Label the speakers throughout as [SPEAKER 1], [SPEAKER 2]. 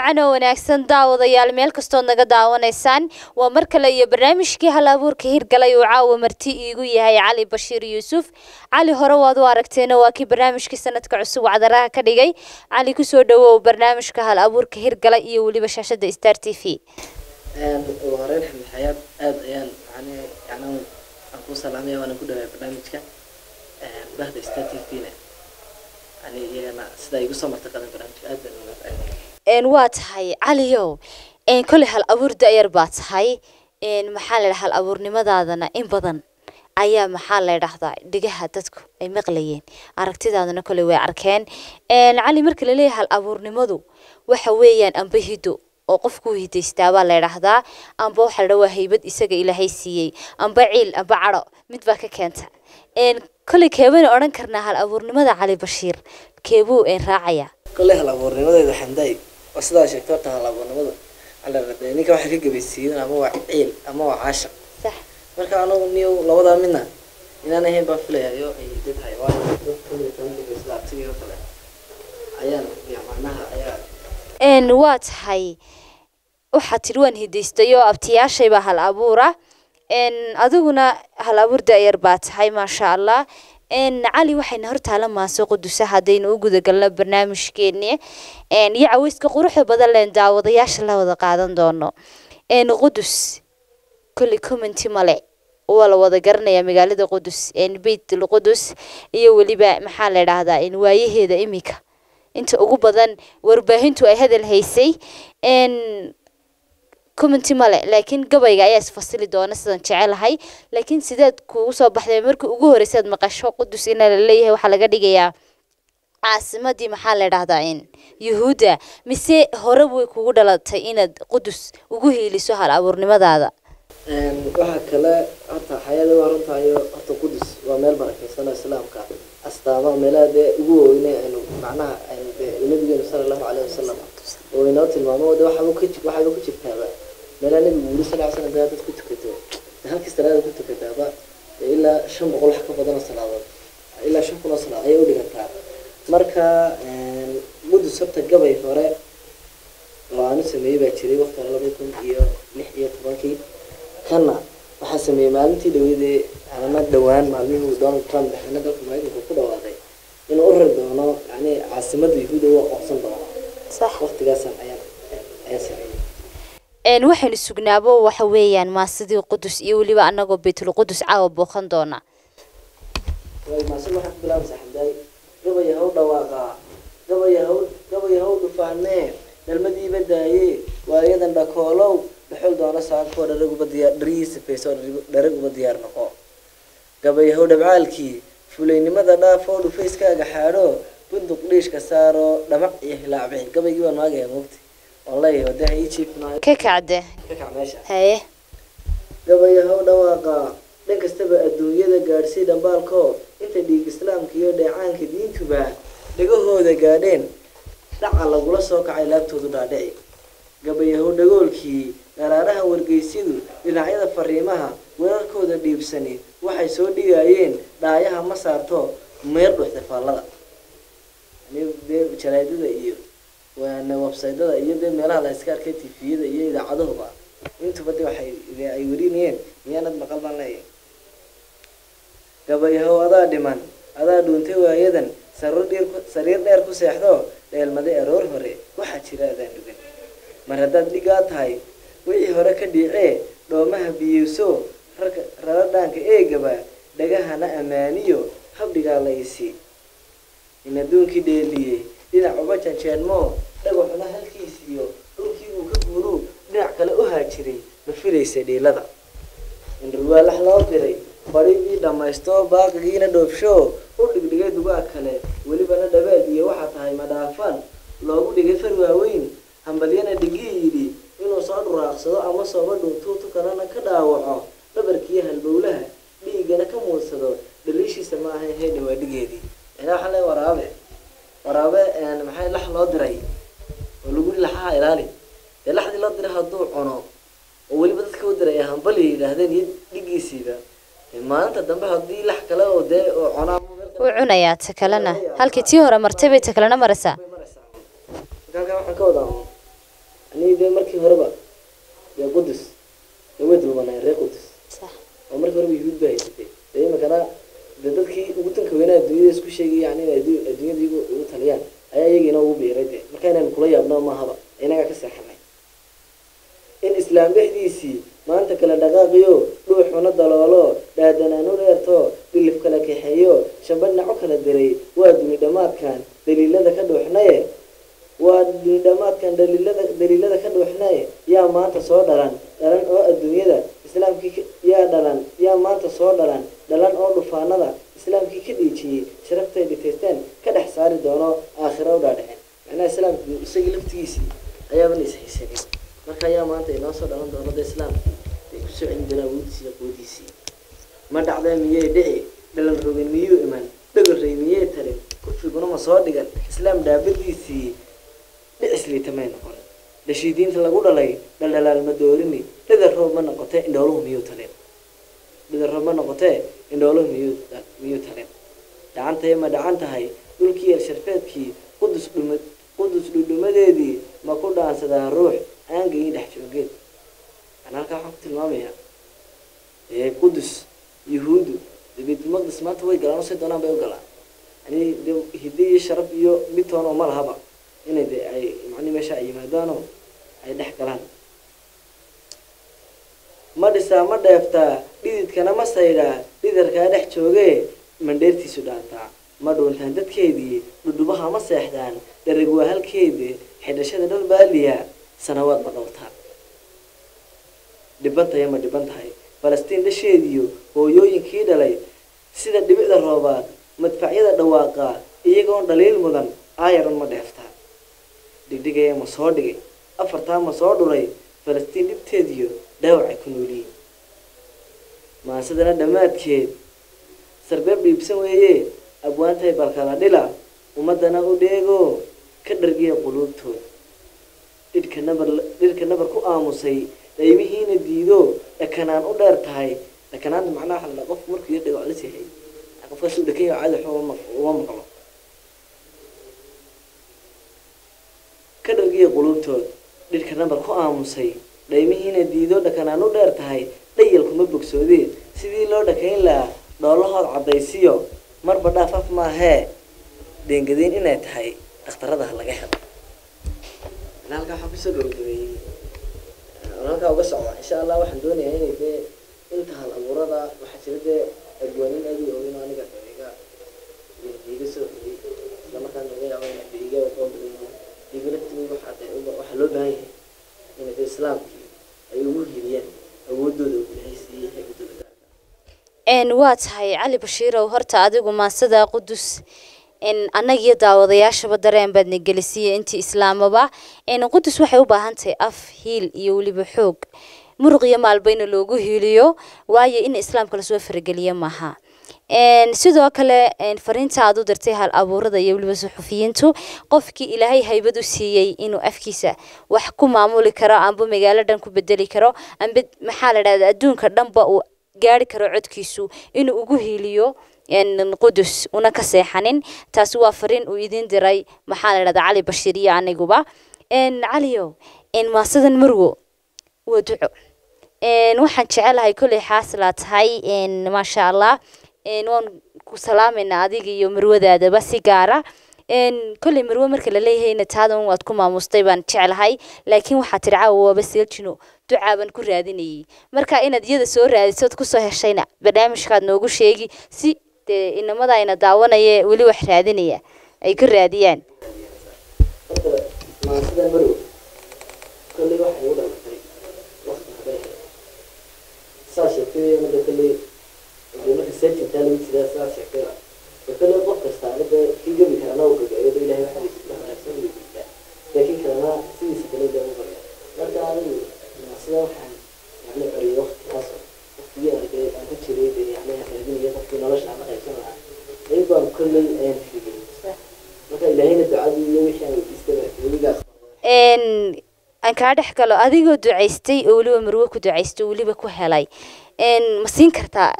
[SPEAKER 1] wacan wanaagsan daawadayaal meel kastood naga daawanaysaan. Waa mar kale iyo barnaamijkii hal abuurka hirgalay uu caawa marti iigu yahay cali bashiir yuusuf. Cali hore waad u aragteena waa kii barnaamijkii sanadka cusub wacdaraha ka dhigay. Cali ku soo dhawow barnaamijka hal abuurka hirgalay iyo weliba shaashada star t v.
[SPEAKER 2] Aada yani iyagana sidaa igu soo marta qadan barnaamijka aad baan
[SPEAKER 1] waa tahay caliyow koley hal abuur da-yar baa tahay. Maxaa la dhaha hal abuurnimadaadana in badan ayaa maxaa la dhahdaa dhigaha dadku ay maqlayeen. Aragtidaadana koley way arkeen. Een cali marka la leeyahay hal abuurnimadu waxa weeyaan amba oo qofku hidaystaa baa la dhahdaa amba waxa la dhaha waa haybad isaga ilaahay siiyey. Amba ciil amba cadho mid baa ka keenta. Een koley keebana odhan karnaa hal abuurnimada cali bashiir. Keebuu raacaya
[SPEAKER 2] kolley hal abuurnimadeeda xamdaay waa sidaa sheegto horta hal abuurnimadu ala rabee ninka waxay ka gabaysiiyeen ama waa ciil ama waa caashaq. Marka anugu niyow labadaa midna? Inaan ahayn baan filayayo ay dad xayawaan. Dad ka mid toban sida abtigii oo kale. Ayaan ya macnaha ayaa
[SPEAKER 1] een waa tahay waxaad tidhi waan hidaystay oo abtiyaashay baa hal abuura. Een adiguna hal abuur da-yar baa tahay maasha allah cali waxayna hortaala maaso qudusa haddaynu u gudagalno barnaamijkeeni. Een iyo caweyska quruxda badan leen daawadayaasha la wada qaadan doono. Qudus kolli commenty male waa la wada garanayaa magaalada qudus. Beytul qudus iyo weliba maxaa la idhaahdaa waayaheeda imika inta ugu badan warbaahintu ay hadal haysay commenty male laakiin gabayga ayaa isfasili doona sidaan jecelahay laakiin sideed kuugu soo baxday markii ugu horeysaad maqasho qudus ina la leeyahay waxaa laga dhigayaa caasimadii maxaa la idhahdaa in yuhuudda mise hore way kugu dhalatay inaad qudus ugu hiiliso hal abuurnimadaada.
[SPEAKER 2] Waxaa kale horta xayada waa runtaayo horta qudus waa meel barakeysan oo islaamka. Astaama meelaha dee ugu weyne aynu macnaha aynu nabigeenu sala allahu caleyhi wasalam oo inoo tilmaamo waxaaba ku jirtaaba meelaha nabigu wuli sal ly slam dad ku tukato. Halkii salaada ku tukataaba ilaa shan boqol wax ka badan oo salaadood. Ilaa shan kun oo salaad ayay u dhigantaa. Marka qudus horta gabay hore oo aanu sameeyey baa jiray hore laba kun iyo lix iyo tobankii. Kana waxaa sameeyey maalintii dhaweydee ama dhowaan maalmihii donald trump madaxweyne dalka maraykanka ku dhawaaday. Inuu u rari doono yani caasimada yahuuda u aqoonsan doono.
[SPEAKER 1] Sax.
[SPEAKER 2] Waqtigaasan ayaan ayaan sameeyey
[SPEAKER 1] waxaynu sugnaabo waxa weeyaan maasidii qudus iyo weliba anagoo baytul qudus caawa booqan doona.
[SPEAKER 2] Gabaya haw dhawaaqaa gabaya daaye. Waayadan dhakoolow dhaxol doono saakoo dharaguba diyaar dharihiisa dhabcaalkii fulaynimada dhaafoo dhufayskaaga xaadho. Bunduq dhiishka saaro dhamac iyo hilaacbixi gabaygii maagaya mugti
[SPEAKER 1] haye.
[SPEAKER 2] Gabaya haw dhawaaqa dhan kastaba adduunyada gaadhsii dhambaalko inta dhiig islaamka iyo dheecaanka diintuba dhagahooda gaadheen dhaca lagula soo kacay laabtoodu dhaadhici gabayahow dhagoolkii dharaaraha wargeysyadu dhinacyada fariimaha weerarkooda dhiibsani waxay soo dhigayeen dhaayaha ma saarto meer dhuxda faallada jaraadada iyo waana websaytada iyo dee meelaha la arkay tifiyada iyo idaacadahuba intuba de waxay ay warinayeen miyaanad maqal baan leeyahay? Gabayahow adaa dhiman adaa dhuuntay waayadan ku sariir dheer ku seexdo dheelmaday aroor hore waxaa jira adaan dhugan mar haddaad dhigaa tahay wixii hore ka dhiicee dhoomaha biyeyso rarka raradhaanka eegaba dhagahana ammaaniyo habdhigaa la isii in adduunkii dheeliyey dhinac uba janjeenmoo dhagaxuna halkiisiyo dhulkii uu ka guuruu dhinac kale u haajiray ma filaysa dhiilada. Indhulwaalax loo diray baridii dhammaysto baaqigiina dhoofsho u dhigdhigay dugaa kale welibana dhabeed iyo waxaa tahay madhaafaan loogu dhigay far waaweyn hambalyana dhigii yidhi inuu soo dhuraaqsado ama sooba dhuuntuutu kalena ka dhaawaco dhabarkiiyo halbowlaha dhiigana ka muudsado dhaliishiisa ma ahayn heydha waa dhigeedii. Ina waxaa le waraabe waraabe maxay lax loo diray? Oo lagu laxaha ilaali. Dee laxdii loo diray hadduu cuno oo weliba dadka u diray hambali yidhaahdeen iyo dhigiisiiba maalinta dambe haddii lax kale oo dee oo cunaa
[SPEAKER 1] wuu cunayaa ta kalena. Halkii tii hore martay bay ta kalena maraysaa.
[SPEAKER 2] Halkan waxaan ka wadaa anii dee markii horeba dee qudus dee way dulmanayeen reer qudus oo markii horeba yuhuud baa haysatay. Dee imikana dee dadkii ugu tanka weynaa isku sheegay yani addu- adduunyada igu igu taliyaan ayaa iyagiina ugu biiray dee. Marka inaynu kula yaabno maahaba inagaa ka seexanay. In islaam dhexdiisii maanta kala dhaqaaqiyo dhuuxuna daloolo dhaadanaanu dheerto dhilif kala kaxeeyo shamba dhinaco kala diray waa duni dhammaadkan daliilada ka dhuuxnaye waa duni dhammaadkan daliilada daliilada ka dhuuxnaye yaa maanta soo dhalan. Dhalan oo adduunyada islaamkii yaa dhalan. Yaa maanta soo dhalan. Dhalan oo dhufaanada islaamkii ka dhiijiyey. Sharaftay dhitaysteen ka dhex saari doono aakhira u dhaadhicin. Macnaha islaamku isagii laftigiisii ayaaban is haysanin marka ayaa maanta inoo soo dhalan doono da islaamkii ay ku soo celin doonaa awoodiisii iyo quwadiisii ma dhacdee miyey dhici? Dhalan rogin miyuu iman? Dhagolray miyey tarin? Kufriguna ma soo dhigan? Islaam dhaabadiisii dhicis liitamay noqon. Dhashiidiinta lagu dhalay dhaldhalaal ma doorini dhidar roob ma noqotee indhooluhu miyuu talin. Dhidar roob ma noqotee indhooluhu miyuu miyuu talin. Dhacantay ma dhacan tahay dhulkii elsharfeedkii qudus dhuma qudus dhudhumadeedii ma ku dhaansadaa ruux aangayin dhex joogeed ana halkaa waxaan ku tilmaamayaa qudus yuhuuddu baytulmaqdis maanta way galaan say doonaan bay u galaan. Yani de hidde iyo sharaf iyo midtoon oo ma lahaba inay de ay macni meesha ay yimaadaanoo ay dhex galaan. Ma dhisaa ma dheeftaa dhididkana ma saydhaa dhidarkaa dhex joogee mandheertiisu dhaantaa ma dhuuntaan dadkeedii dhudhubaha ma seexdaan dharag waa halkeedii xidhashada dhal baaliya sanawaad ma dhowrtaan dhibantaya ma dhiban tahay. Falastiin dhasheediyo hooyooyinkii dhalay sida dhibicda roobaad madfacyada dhawaaqaa iyagoon dhaliil mudan aayaron ma dheeftaan dhigdhigaya ma soo dhigay. Afartaa ma soo dhuray falastiin dhibteediyo dhaawacay ku noolyihiin maasadana dhammaadkeed sarbeeb dhiibsan weeye abwaantahay balkala dhila ummadana u dheego ka dhargiya quluubtooda. Dhidhka nabar dhidhka nabar ku aamusay dhaymihiina diido dhakanaan u dheer tahay. Dhakanaanta macnaha waxa la qofku markuu iyo alis yahay qofkaas uu dhakan caadi waxba uma maqlo ka dhargiya quluubtooda dhidhka nabar ku aamusay dhaymihiina diido dhakanaan u dheer tahay dhayal kuma bogsoodee. Sidii loo dhakayn lahaa dhoolahood caddaysiyo. Marba dhaaf af maahee deengadiin inay tahay dhakhtaradaha laga helo. Halkaa waxaa ku soo gabagabeeyey halkaa uga socda insha allah waxaan doonayaa inay dee inta hal abuurada waxaa jira dee adwaanin aad u oogin oo aniga iga iga soo horiyey islamarkaana laga yaabo dee iga
[SPEAKER 1] n waa tahay cali bashiirow horta adigu maasada qudus n annaga iyo daawadayaashaba dareen baadna gelisiiya intii islaamaba. Qudus waxay u baahan tahay af hiil iyo weliba xoog. Muruq iyo maalbayna loogu hiiliyo waayo in islaamka la soo farageliyo maaha sidoo kale fariinta aad u dirtay hal abuurada iyo weliba suxufiyiintu qofkii ilaahay haybad u siiyey inuu afkiisa wax ku maamuli karo amba magaalo dhan ku bedeli karo amba maxaa la dhahda adduunka dhanba uu gaari karo codkiisu inuu ugu hiiliyo qudus una ka seexanin taasi waa fariin uu idin diray maxaa la dhahda cali bashiir iyo aniguba caliyow maasadan marwo waa duco waxaan jecelahay kolley xaasilaa tahay maasha allah waan ku salaamaynaa adiga iyo marwadaadaba si gaara n kolley marwe marka laleeyahayna taadan waad ku maamustay baan jeclahay laakiin waxaa tiri caawa waaba seeljino ducaabaan ku raadinayay marka inaad iyada soo raadisood kusoo heshayna barnaamijkaad noogu sheegi si dee inamada ayna daawanaya weli wax raadinaya ay ka raadiyaan
[SPEAKER 2] horta maasida marow kolley waxay u dhalatay waqti hore saa sheegtay mada kolley dee marka seejintaa lagu jiraa saa sheegtay de kolley qof kasta mada kii gabi karana u gagayo da ilahay waxaa wanaagsan u jirtaa laakiin kalena sidiisa kale u barya marka anigu maasida waxaan yani coriyay waqtigaas waqtigii aan aan ku jiray dee yani raadinaya qofkii nolosha aan qaybsan lahaa ayag baan kolley ayaan fiiriyey marka ilaahayna ducadii iyo wixii aan weydiistay weligaa
[SPEAKER 1] n aan kaa dhex galo adigoo ducaystay oo weliba marwe ku ducaystay oo weliba ku helay ma siin kartaa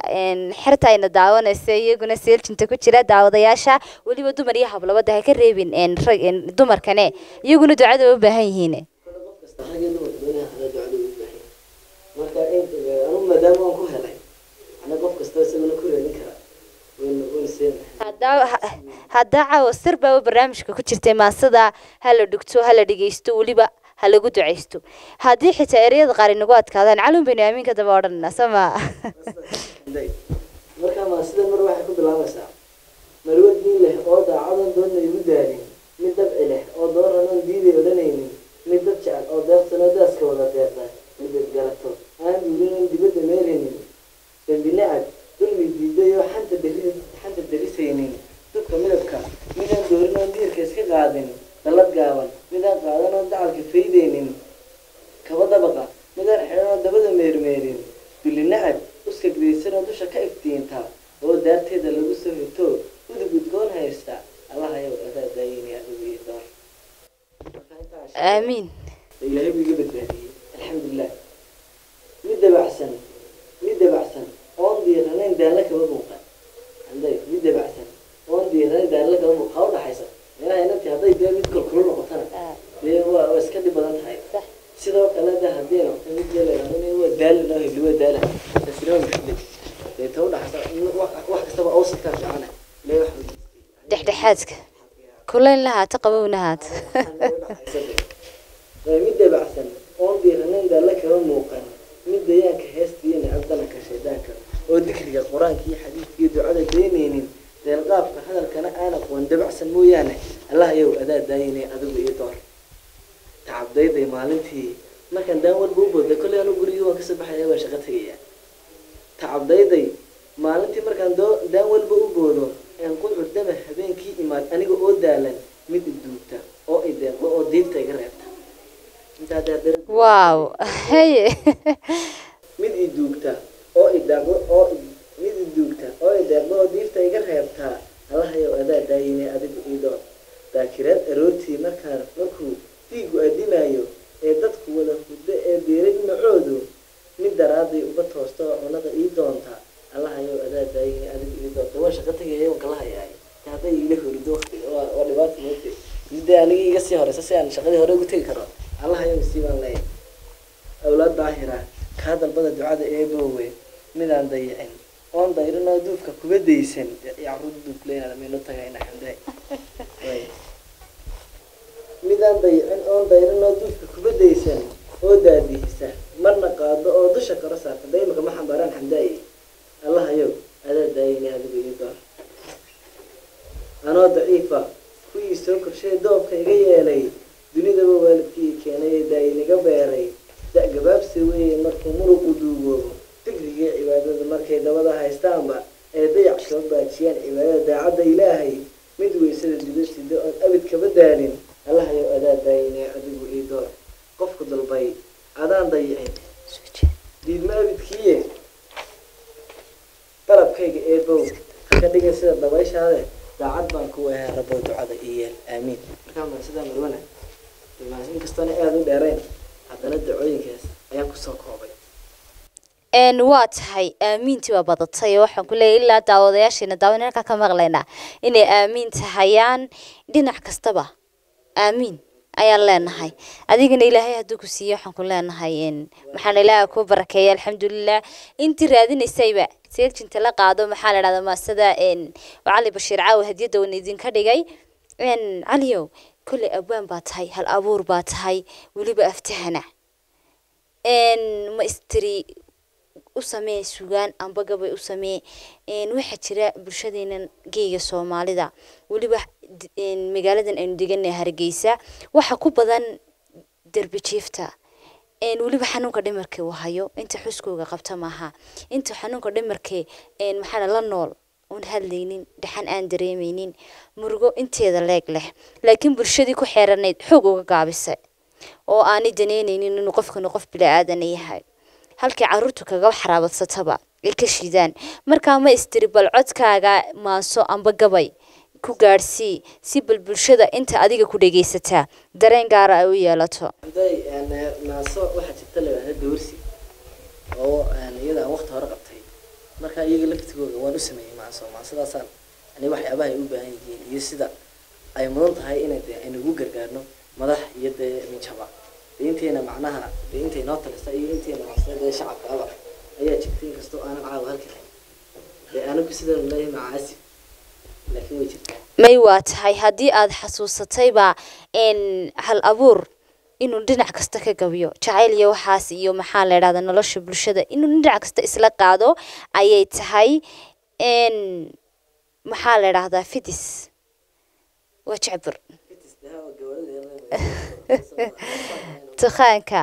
[SPEAKER 1] xerta ayna daawanaysa iyaguna seeljinta ku jira daawadayaasha. Weliba dumar iyo hablabada ha ka reebin dumarkane. Iyaguna ducada u baahan yihiin. Haddaa ha- haddaa caawa sir baaba barnaamijka ku jirtay maasada ha la dhugto ha la dhegeysto weliba ha lagu duceysto haddii xitaa ereyada qaar inagu adkaadaan calun baynu aamiinka daba odhanana soo ma
[SPEAKER 2] Day. marka ma sida mar waxay ku bilaabaysaa marwad diin leh oo daacadan doodna igu daalin mid dabci leh oo dooranan diiday odhanaynin mid dad jecel oo deeqsano daaska wada deeqda midad aan duulinin dibadda meeraynin dambi nacab dulmi diiday oo xanta xanta derisaynin. Dubka midabka midaan doorin oo diirka iska qaadin dalad gaaban midaan qaadan oo dacalka faydaynin kaba dabaqa midaan xidhan oo dabada meermeerin duli nacab uska gidaysan oo dusha ka iftiinta oo daarteeda lagu soo hito udug udgoon haysta allaha yow adaa daayini adigu iyo door.
[SPEAKER 1] Aamiin
[SPEAKER 2] ilaahay buu iga badbaadiyey alxamdulilah mid dabacsan mid dabacsan oon diiranayn daalla kaba muuqan. Handay mid dabacsan oon diiranayn daalla kaba muuqan. Ha udhaxaysa آه. دحدحاتك. كلين لها تقبل
[SPEAKER 1] ونهات مدة بعثنا قوم دي
[SPEAKER 2] غنين دا لك هو موقن. مدة ياك هيس دينا عبدالله كشيداك. ودك لي القرآن كي حديث يدعو دينين دي القاف هذا الكنا أنا قوان دبعسا مويانا allah yow adaa daayinay adigu iyo door. Tacabdayday maalintii. Markaan daan walba u booday kolley anu gurigii waan ka soo baxaya waan shaqo tegaya tacabdayday maalintii markaan doo daan walba u boodo aan qucur dama habeenkii imaad aniga oo daalan mid iduugta oo ideeqdo oo diibta iga reebta. Intaa daadar
[SPEAKER 1] waaw. Haye
[SPEAKER 2] mid iduugta oo idaaqdo oo mid iduugta oo ideeqdo oo diibta iga reebtaa allahayow adaa daayinay adigu iidoo daakiraad aroortii markaan markuu diigu addimaayo ee dadku wada huddo ee diiray macoodu mid daraaday uga toosta oo cunada ii doonta allahayow adaa daayinay adigu ii doonta. Waan kala hayaay hadday iila horido waqti waa waa dhibaata moogtay midee anigii iga sii horeysa si aan shaqadii hore ugu tegi karo? Allahayow isii baan leeyahay awlaad daahira kaa dalbada ducada eeboowe midaan dayicin oon dayrin oo duufka kuba daysan yacruud duufleynana maynu tagayna xamdaay midaan dayicin oon dayrin oo duufka kuba daysan oo daadihisa marna qaado oo dusha karo saarta daymaka ma xambaaraan xamdaaye allahayow adaa daayini adigu ii door. Anoo daciifa kuwii soo korshay doobka iga yeelay. Dunidaba waalidkii keenay ee daayiniga beeray. Da gabaabsi weeye markuu muruqu duugoobo digrigii cibaadada markay dabada haystaanba ee dayac soo baajiyaan cibaadada daacadda ilaahay. Mid weysada dido sida oon abid kaba daalin allahayow adaa daayinay adigu ii door. Qofku dalbay adaan dayicin diidma abidkiiye dalabkayga eebow haka dhigin sida dabayshaade daacad baan ku wahaa rabow ducada ii yeel. Aamiin. Markaa sidaa marwana inkastoona aada u dheerayn haddana dacooyinkaas ayaan ku soo koobay
[SPEAKER 1] n waa tahay aamiintii waa badatay oo waxaan ku leeyahay ilaa daawadayaashiina daawan halkaa ka maqlaynaa inay aamiin tahayaan dhinac kastaba aamiin ayaan leenahay adigana ilaahay hadduu ku siiyo waxaan ku leenahay n maxaan ilaaha kuu barakeeya alxamdulilah intii raadinaysayba seeljinta la qaado maxaa la dhahdaa maasada n cali bashiir caawi hadiyadda wan idinka dhigay n caliyow kolley abwaan baa tahay hal abuur baa tahay weliba aftahana n ma istiri u samee sugaan amba gabay u samee waxaa jira bulshadeenan geega soomaalida. Weliba magaaladan aynu deganay hargeysa waxa ku badan derbi jiifta. Weliba xanuunka dhimarka uu hayo inta xuskooga qabta maaha. Inta xanuunka dhimarka maxaa la nool? Oon hadlaynin dhaxan aan dareemeynin murugo inteeda leeg leh. Laakiin bulshadii ku xeeranayd xoog uga gaabisay oo aanay daneyneynin inuu qofkanu qof bilaaadana yahay halkii caruurtu kaga xaraabadsataba ay ka shidaan markaa ma istiri bal codkaaga maaso amba gabay ku gaadhsii si bal bulshada inta adiga ku dhegeysataa dareen gaara ay u yeelato.
[SPEAKER 2] Hadday naaso waxaa jirta laydhahda dawrsi oo iyada aan waqti hore qabtay. Marka iyaga laftigooda waan u sameeyey maaso maasadaasaan ani waxyaabaha ay u baahan yihiin iyo sida ay mudan tahay inay dee aynu ugu gargaarno madax iyo dee minjaba dee inteena macnaha dee intay noo talisa iyo inteena hoosee shacabka aba ayaa jirta inkastoo aanan caawa halkan hayn dee anigu sidaan leeyahay macaasif laakiin way jirtaa.
[SPEAKER 1] May waa tahay haddii aad xasuusatayba hal abuur inuu dhinac kasta ka gabiyo. Jacayl iyo waxaas iyo maxaa la idhahda nolosha bulshada inuu dhinac kasta isla qaado ayay tahay maxaa la idhahdaa fidis. Waa jecbur tukhaanka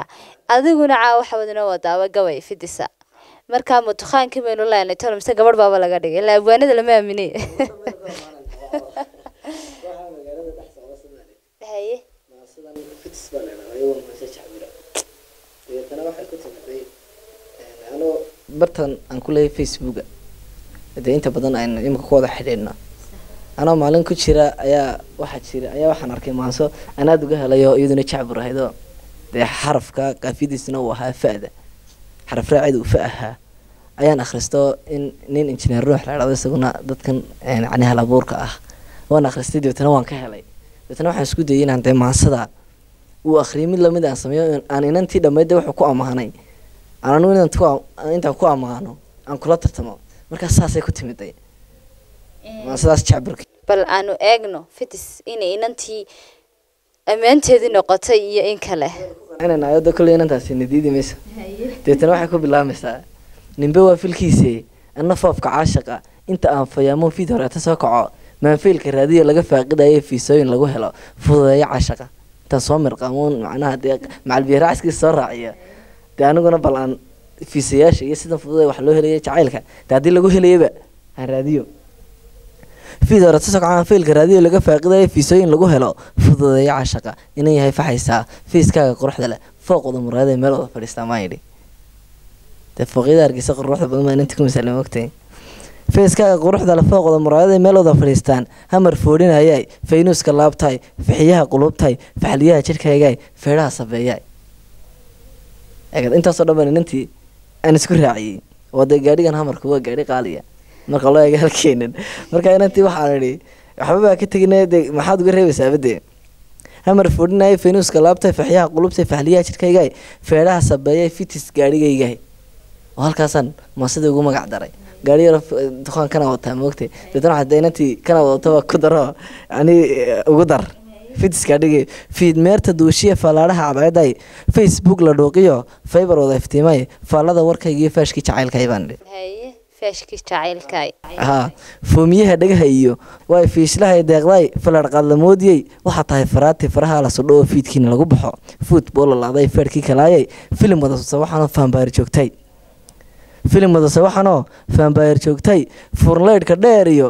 [SPEAKER 1] adiguna caawa waxa wadina wadaaba gabay fidisa. Markaa ma tukhaankii baynu leenay tolo mise gabadh baaba laga dhigay? Ilaa abwaanada lama aaminay
[SPEAKER 2] bartan aan ku leeyahay facebooka. Dee inta badan aynu imika ku wada xidhiidhno anoo maalin ku jira ayaa waxaa jira ayaa waxaan arkay maanso aan aada uga helayo iyaduna jacbur ahaydoo dee xarafka qaafiyadiisna uu ahaa fa'da. Xaraf raaceeda uu fa ahaa. Ayaan akhristo in nin injineer ruux la idhahdo isaguna dadkan yacni hal abuurka ah. Waan akhristay dabeetana waan ka helay. Dabeetana waxaan isku dayay inaan dee maansada uu akhriyay mid la mid aan sameeyo aan inantii dhammayd dee wuxuu ku ammaanay aan anigu inaan intaan ku ammaano aan kula tartamo. Markaas saasay ku timiday maansadaas jacburka
[SPEAKER 1] bal aanu eegno fidis inay inantii ammaanteedii noqotay iyo in kale.
[SPEAKER 2] Ayada kolley inantaasi nadiidi mayso dabeetana waxay ku bilaamaysaa nimbe waa filkiise anna foofka caashaqa. Inta aan fayaamo fiid horeeta soo kaco. Maanfiilka raadiyo laga faaqidayo fiisooyin lagu helo. Fududeeyo caashaqa. Intaan soo mirqaamuun macnaha dee macalbiya raaciskiisa soo raaciya dee aniguna bal aan fiisayaasha iyo sidan fudud ee wax loo helaya jacaylka. Dee haddii lagu helayaba aan raadiyo fiid hore tasocaan fiilka raadiyo laga faaqidayo fiisooyin lagu helo fududeeyo cashaqa inan yahay faxaysaa fiiskaaga quruxda leh fooqda muraadee meel wada fadhiistaa maa yidhi? Dee fooqyada hargeysa quruxda badan baa inanti ku misaalay mogtay fiiskaaga quruxda leh fooqda muraadee meel wada fadhiistaan hamar foodhinayay faynuuska laabtay fixiyaha qulubtay faxliyaha jidhkaygaay feedhaha sabeeyaay eegad intaasoo dhan baan inantii aan isku raaciyey oo dee gaadhigan hamarku waa gaadhi qaaliya marka loo eega halkeenan marka inantii waxaan idhi waxba baa ka tegina dee maxaad uga reebaysaa bade hamar fodhinaya faynuuska laabtay faxyaha qulubtay faxliyaha jidhkaygaay feedhaha sabeeyay fitis gaadhigaygaay oo halkaasaan maasidii ugu magac daray. Gaari yaro dukaan kana wataa moogtay deetana waxaa dee inantii kana wadataba ku daro yani ugu dar. Fitis gaadhigay fiid meerta duushiya fallaadhaha cadceeday facebook la dhuuqiyo faybar wada iftiimay faallada warkayga iyo faashkii jacaylkay haa foomiyaha dhagaha iyo waay fiislahay deeqday falar qadlamoodiyey waxaa tahay faraati faraha la sudho oo fiidkiina lagu baxo. Football lalaaday feerkii kalaayay filim wada sawaxanoo faanbaari joogtay. Filim wada sawaxanoo faanbaayar joogtay. Furnleydhka dheer iyo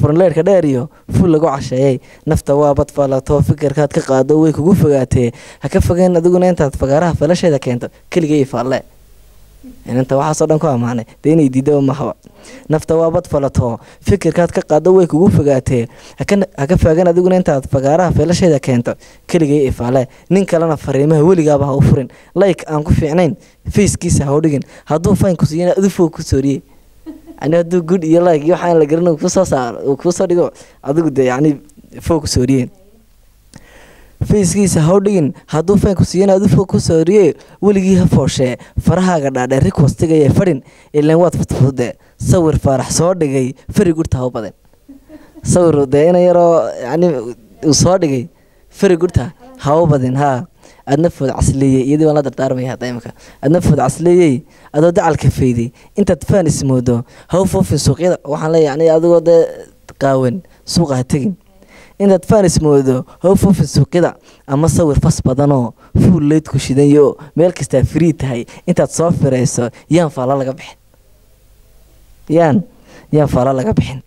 [SPEAKER 2] furnleydhka dheer iyo ful lagu casheeyey. Nafta waa bad faalato fikirkaad ka qaado way kugu fogaatee. Ha ka fogeen adiguna intaad fagaaraha falasheeda keento keligay faalle inanta waxaasoo dhan ku ammaanay. Dee inay diidaba mahaba nafta waa bad falato. Fikirkaad ka qaado way kugu fogaatee. Ha ka faagan adiguna intaad fagaaraha feelasheeda keento. Keligay ifaale nin kalena fariimaha weligaaba ha u furin. Like aan ku fiicnayn. Fayskiisa ha u dhigin. Hadduu faynku siiyana adufoo ku sooriyey yani hadduu good iyo like iyo waxaan la garan ku soo saaro uu kuusoo dhigo. Adigu dee yani foo ku sooriyeen fayskiisa ha dhigin. Hadduu faynku siiyana adufoo ku sooriyey weligii ha fooshee. Farahaaga dhaadheer rikostigayee fadhin. Ilaan waad fudfude sawir faarax soo dhigay. Fari gurta ha u sawir dee ina yaroo yani uu soo dhigay. Fari gurta ha badin haa adna food casleeyey. Iyadii waan la dardaarmaya hadda imika adna food casleeyey. Adoo dacalka fayday. Intaad faan ismoodo ha u foofin suuqyada. Waxaan leeyahay yani adigoo dee qaawan suuqa ha tegin ismoodo ha u foofin suuqyada ama sawir fas badanoo fuul leydku shidanyo meel kastaa firii tahay intaad soo firayso yaan faalo laga bixin. Yaan yaan faalo laga bixin.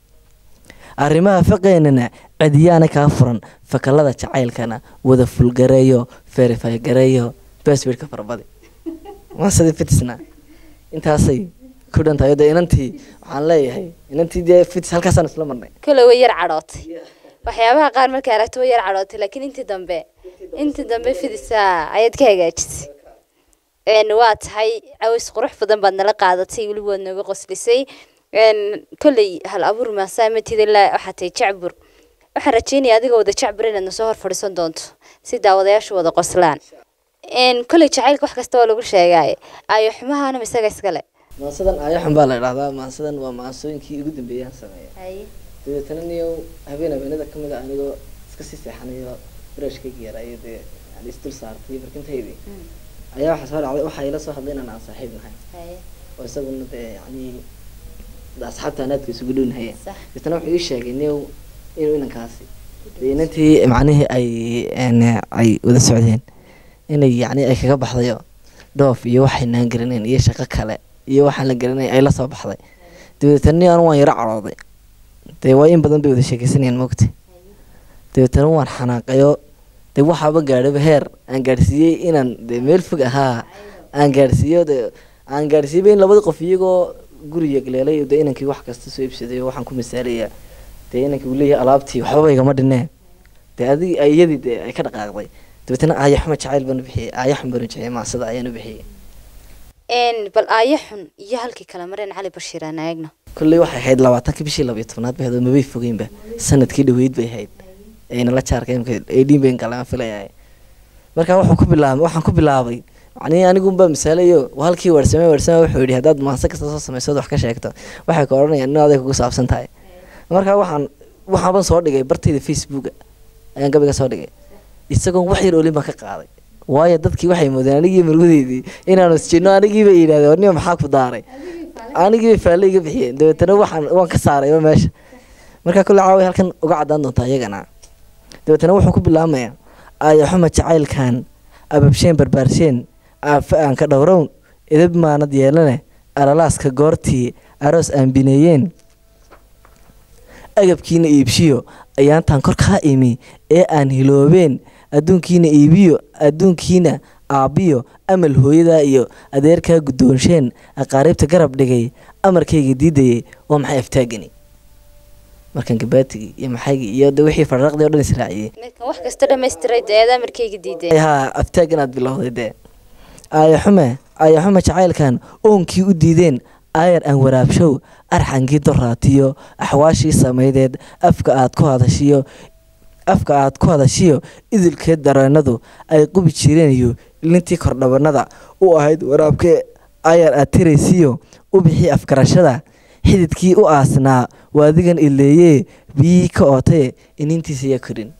[SPEAKER 2] Arrimaha faqeenana cadiyaana kaa furan fakalada jacaylkana wada fulgareeyo verify gareeyo baswidka farabadi maasadii fitisna intaasay ku inantii waxaan leeyahay inantii dee fitis halkaasaan isla marnay.
[SPEAKER 1] Kale way yar cadhootay waxyaabaha qaar markay aragto way yar cadhootay laakiin intii dambe intii dambe fidisa ayaad ka hagaajisay waa tahay caways qurux badan baad nala qaadatay weli waad nooga qoslisay. Kolley hal abuur maasamatid ilaa waxaa tahay jacbur. Waxaan rajeynaya adigoo wada jacbur inaad nasoo hor fadhiisan doonto si daawadayaashu wada qoslaan. Kolley jacaylka wax kasta waa lagu sheegaaye ayo xumahana isaga iskale
[SPEAKER 2] maasadan aayaxun baa la idhahdaa maasadan waa maasooyinkii ugu dambeeyaan sameeya dabeetana niyow habeen habeenada ka mid a anigoo iska sii seexanayo barashkayga yaraayo dee yani isdul saartay barkintaydii ayaa waxaa soo dhacday waxaa ila soo hadlay inaan aan saaxiib nahay. Oo isaguna dee yani asxaabta anaadka isugu dhownahay dabeetana wuxuu ii sheegay niyow inuu inankaasi dee inantii macnihii ay ay wada socdeen inay yani ay kaga baxdayo dhoof iyo waxaynaan garanayn iyo shaqo kale iyo waxaan la garanayn ay la soo baxday. Dabeetana ni anu waan yaro cadhooday dee waa in badan bay wada sheekeysanayaan mogta dabeetana waan xanaaqayo. Dee waxaaba gaadhaba heer. Aan gaadhsiiyey inaan dee meel fog ahaa. Aan gaadhsiiyo dee aan gaadhsiiyeyba in labada qof iyagoo guriga galeelay dee inankii wax kasta soo iibsaday oo waxaan ku misaalayaa dee inankii uu leeyahay alaabtii waxbaba igama dhineen dee adig iyadii dee ay ka dhaqaaqday. Dabeetana aayaxuma jacayl baan u bixiyey. Aayaxun baan u jeciyey maasada ayaan u bixiyey.
[SPEAKER 1] Bal aayo xun iyo halkii kale mareen cali bashiir aan eegno
[SPEAKER 2] kolley waxay ahayd labaatankii bishii labiyo tobnaad bay ahayd oo mabay fogeynba. Sanadkii dhaweyd bay ahayd. Ayna la wuxuu ku bilaabay waxaan ku bilaabay. Macnii anigunbaa misaalayo halkii weersame weersame wuxuu yidhi haddaad maanse kasta soo samaysood wax ka sheegto waxay ka odhanayaan in aday kugu saabsan tahay. Marka waxaan waxaaban soo dhigay bartayda facebooka. Ayaan gabiga soo dhigay. Isagoon wax yar olin ka qaaday. Waayo dadkii waxay moodeen anigii marwadeydii inaanu isjinno anigii bay yidhahdeen warnima maxaa ku daaray anigii bay faalle iga bixiyeen dabeetana waxaan waan ka saarayba meesha. Marka kulle caawi halkan uga caddaan doontaa iyagana. Dabeetana wuxuu ku bilaabmayaa aayaxuma jacaylkan ababsheen barbaarseen aafa aan ka dhowrown idab maanad yeelane alalaaska goortii aroos aan bineeyeen agabkiina iibshiyo ayaantaan kor kaa imi ee aan hiloobeen adduunkiina iibiyo adduunkiina aabbiyo amal hooyadaa iyo adeerkaa guddoonsheen aqaaribta garab dhigay amarkayga diidayay waa maxay aftaagani? Markan gabaatigii iyo maxaygii iyo de wixii farraqdii o dhan israaciyey
[SPEAKER 1] wax kasta dhammaystiray dee adaa markayga diideen
[SPEAKER 2] haa aftaag inaad bilowday dee. Aayaxume aayaxume jacaylkan oonkii u diideen aayar aan waraabshow arxankii doraatiyo axwaashii samaydeed afka aad ku hadashiyo afka aad ku hadashiyo idilkeed dareenadu ay qubi jireen iyo lintii kordhabanada u ahayd waraabkee ayar aad tiraysiyo u bixii afgarashada xididkii u aasnaa waadigan ileeyee biyihii ka ootaye inintiisa yaa korin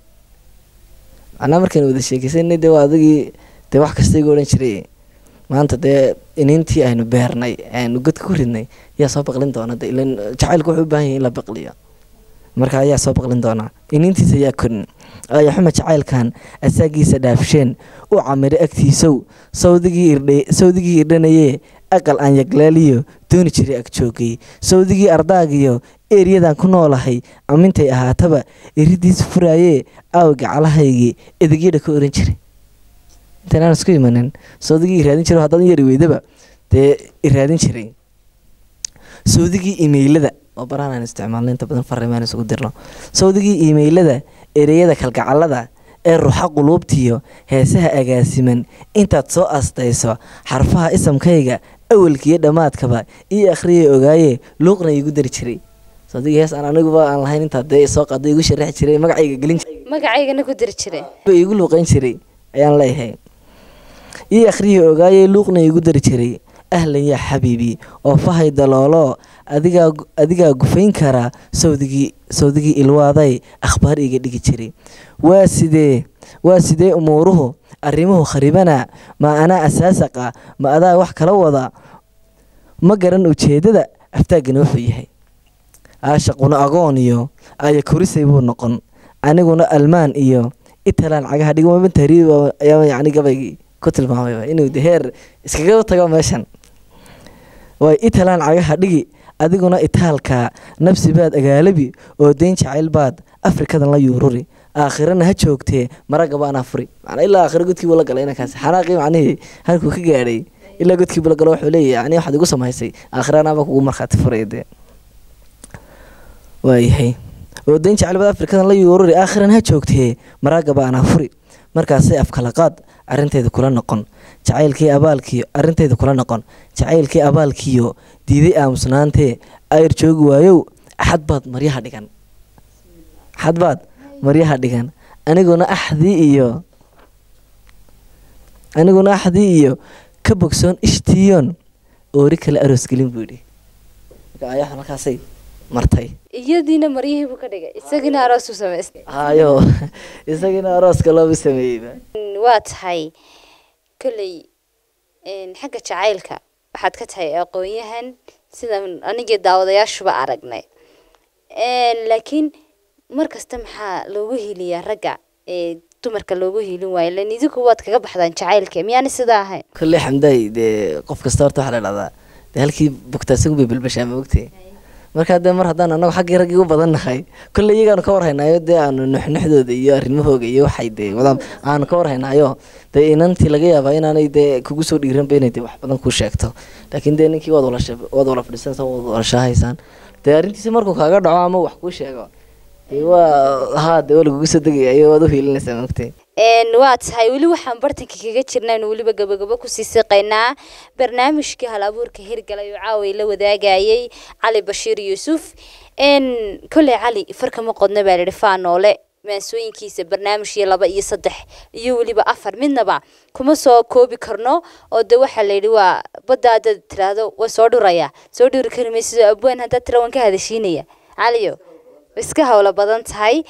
[SPEAKER 2] macnaa markaan wada sheekeysanay dee waa adigii dee wax kasta igu odhan jiray. Maanta dee inintii aynu beernay aynu godka ku ridnay yaa soo baqlin doona de ilan jacaylku wuxuu u baahan yahay in la baqliyo marka ayaa soo baqlin doonaa. Inintiisa yaa korin ayaxuma jacaylkan asaagiisa dhaafsheen u camire agtiisow. Sawdigii irdhanayee aqal aan yaglaaliyo dooni jiray ag joogay. Sawdigii ardaagiyo eeryadan ku noolahay amintay ahaataba iridiisa furaayee awga calahaygii edegyadha ka oran jiray intaynaan isku imanin sawdigii iraadin jiray haddaan yari weydaba dee iraadin jiray. Sawdigii imaylada oo barahan aan isticmaalno inta badan fariimaan isugu dirno. Sawdigii imaylada ereyada kalgacalada ee ruuxa quluubtiyo heesaha agaasiman intaad soo astayso xarfaha isamkayga awalkiiyo dhammaadkaba ii akhriyay ogaayee luuqna iigu dari jiray. Sawdigii hees aan aniguba aan lahayn intaad dee soo qaado igu sharaxi jiray magacayga gelin
[SPEAKER 1] magacaygana ku diri jiray.
[SPEAKER 2] Iigu luuqeyn jiray ayaan leeyahay. Ii akhriyay ogaayee luuqna iigu dari jiray ahlan yaa xabiibi oo fahay daloolo adigaa adigaa gufayn karaa sawdigii sawdigii ilwaaday akhbaar iga dhigi jiray waa sidee waa sidee umuuruhu arrimuhu kharibana ma anaa asaasaqa ma adaa wax kala wada? Ma garan ujeedada aftaagana wuxuu yahay. Aashaquna agoon iyo aya korisay buu noqon. Aniguna almaan iyo italaan cagaha dhigmaban tahriib ayaa yacni gabaygii ku tilmaamayba inuu de heer tago meeshan way italaan cagaha dhigi adiguna itaalka nafsi baad agaalabi oo dayn jacayl baad afrikadan la yuururi. Aakhirana ha joogtee maragaba anaa furi. Ilaa aakhiro godkiibuu la galay inankaasi xanaaqii macnihii halkuu ka gaadhay. Ilaa godkiibuu la galo wuxuu leeyahay yani waxaad igu samaysay. Aakhira kugu markhaati furay dee waayahay oo dayn jacayl baad afrikadan la yuururi. Aakhiran ha joogtee maragaba anaa furi. Markaasay afkalaqaad arrinteeda kula noqon. Jacaylkii abaalkiyo arrinteeda kula noqon. Jacaylkii abaalkiyo diiday aamusnaantee ayr joogi waayow axad baad maryaha dhigan. Axad baad maryaha dhigan. Aniguna axdii iyo aniguna axdii iyo ka bogsoon ishtiiyoon oori kale aroos gelin buu yidhi. Markaasay martay.
[SPEAKER 1] Iyadiina maryihii buu ka dhigay isagiina aroos u samaystay
[SPEAKER 2] hayo isagiina arooska looba sameeyeyba
[SPEAKER 1] waa tahay kolley xagga jacaylka waxaad ka tahay aqoon-yahan sida anigii daawadayaashuba aragnay. Laakiin mar kasta maxaa loogu hiliyaa ragga ee dumarka loogu hilin waayo? Lan idinku waad kaga baxdaan jacaylka miyaana sidaa ahayn?
[SPEAKER 2] Kolley xamdaay dee qof kasta horta waxaa la dhahdaa dee halkii bogtaa isagu bay balbashaa ma ogtay markaa dee mar haddaan anagu xaggii raggii u badan nahay kolley ka warhaynaayo dee aanu nuxnuxdooda iyo arrimahooga iyo waxay dee wadaan aanu ka warhaynaayo dee inantii laga yaabaa inaanay dee kugu soo dhiiranba inay dee wax badan kuu sheegto. Laakiin dee ninkii waad walasha waad wala fadhiisanaysaa waad wala shaahaysaan. Dee arrintiisi markuu kaaga dhaco ama wax kuu sheego dee waa haa dee waa lagugu soo degaya iyo waad u hiilinaysaa ma ogtay
[SPEAKER 1] waa tahay weli waxaan bartanka kaga jirnaynu weliba gabagabo ku sii siqaynaa barnaamijkii hal abuurka hirgalay oo caaway la wadaagayay cali bashiir yuusuf. Kolley cali farkama qodna baa lihi faanoole maansooyinkiisa barnaamij iyo laba iyo saddex iyo weliba afar. Midnaba kuma soo koobi karno oo de waxaa layidhi waa badda haddaad tiraahdo waa soo dhuraya. Soo dhuri kari maysido abwaan haddaad tira waan ka hadashiinaya. Caliyo iska hawlo badan tahay.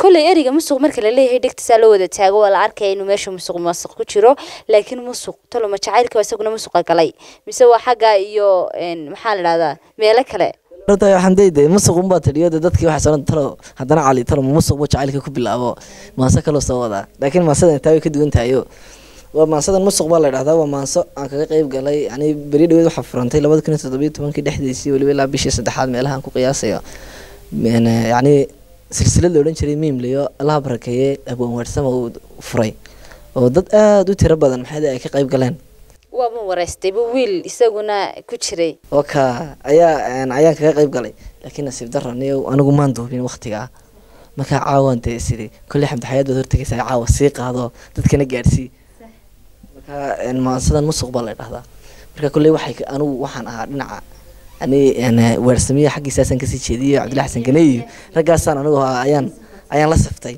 [SPEAKER 1] Kolley eriga musuq marka la leeyahay dhegtisaa la wada taago waa la arkaya inuu meesha musuq maasuq ku jiro. Laakiin musuq toloma jacaylka isaguna musuqa galay. Mise waa xagga iyo maxaa la dhahdaa meelo kale.
[SPEAKER 2] Dee musuq unbaa tidhiyo dee dadkii waxay soran talo haddana cali talo musuq buu jacaylka ku bilaabo. Maanso kaloo soo wadaa laakiin maansada intaa ka duwan tahayo. Waa maansadan musuq baa la dhahdaa waa maanso aan kaga qayb galay. Yani beri dhaweed waxaa furantay labada kun iyo toddobiyo tobankii dhexdiisii weliba ilaa bishii saddexaad meelahaan ku qiyaasayo yacni silsilad la odhan jiray miimlayo allaha barakeeye abwaan waarsama uu furay. Oo dad aada u tiro badan maxay ay ka qayb galeen?
[SPEAKER 1] Waama wareystayba wiil isaguna ku jiray.
[SPEAKER 2] Oo ka ayaa ayaan kaga qayb galay. Laakiin nasiib daro niyo anigu maan duubin waktigaa markaa caawan dee sidii kolley xamdi xayaad baad hortegaysaa caawa sii qaado dadkana gaadhsii markaa maansadan musuq baa la dhahdaa marka kolley waxay anigu waxaan ahaa dhinaca ani waarsamiya xaggiisaasaan ka sii jeediyo cabdillahi xasan gane iyo raggaasaan anigu ayaan ayaan la saftay.